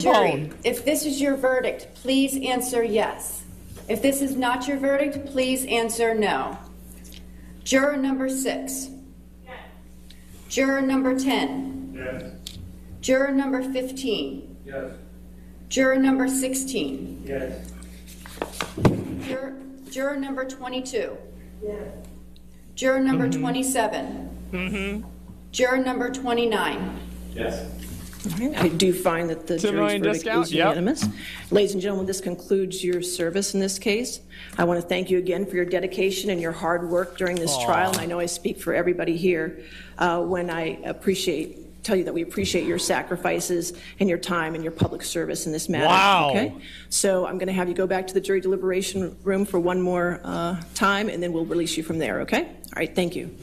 Jury, if this is your verdict, please answer yes. If this is not your verdict, please answer no. Juror number six. Yes. Juror number 10. Yes. Juror number 15. Yes. Juror number 16. Yes. Juror, juror number 22. Yes. Juror number 27. Mm-hmm. Juror number 29. Yes. I do find that the everyone jury's verdict discount? is Yep. unanimous. Ladies and gentlemen, this concludes your service in this case. I want to thank you again for your dedication and your hard work during this trial, and I know I speak for everybody here uh, when I appreciate, tell you that we appreciate your sacrifices and your time and your public service in this matter. Wow. Okay? So I'm going to have you go back to the jury deliberation room for one more uh, time, and then we'll release you from there, okay? All right, thank you.